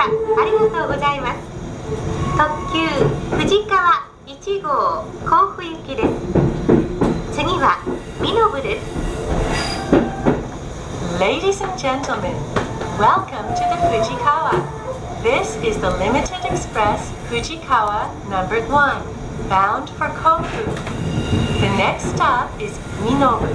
車ありがとうございます特急富士川1号甲府行きです次は身延です Ladies and gentlemen, welcome to the Fujikawa. This is the Limited Express Fujikawa number 1, bound for Kofu. The next stop is Minobu.